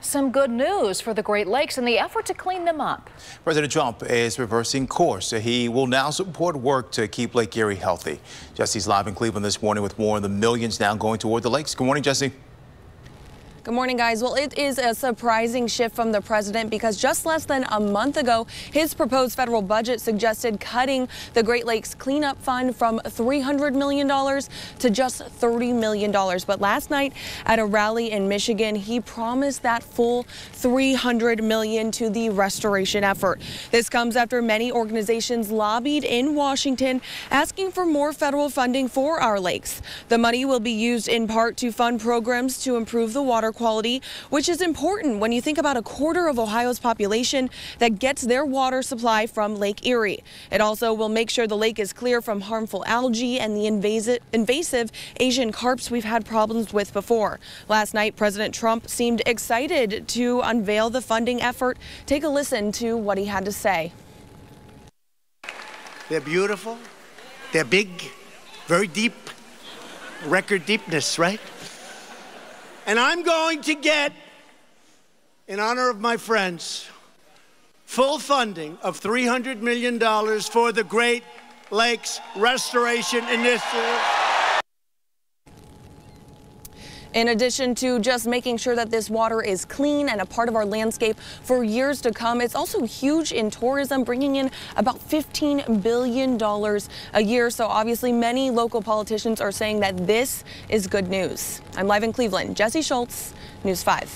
some good news for the Great Lakes in the effort to clean them up. President Trump is reversing course. He will now support work to keep Lake Erie healthy. Jesse's live in Cleveland this morning with more on the millions now going toward the lakes. Good morning, Jesse. Good morning, guys. Well, it is a surprising shift from the president because just less than a month ago, his proposed federal budget suggested cutting the Great Lakes Cleanup Fund from $300 million to just $30 million. But last night at a rally in Michigan, he promised that full 300 million to the restoration effort. This comes after many organizations lobbied in Washington asking for more federal funding for our lakes. The money will be used in part to fund programs to improve the quality, which is important when you think about a quarter of Ohio's population that gets their water supply from Lake Erie. It also will make sure the lake is clear from harmful algae and the invasive, invasive Asian carps we've had problems with before. Last night, President Trump seemed excited to unveil the funding effort. Take a listen to what he had to say. They're beautiful. They're big, very deep, record deepness, right? And I'm going to get, in honor of my friends, full funding of $300 million for the Great Lakes Restoration Initiative. In addition to just making sure that this water is clean and a part of our landscape for years to come, it's also huge in tourism, bringing in about $15 billion a year. So obviously many local politicians are saying that this is good news. I'm live in Cleveland. Jesse Schultz, News 5.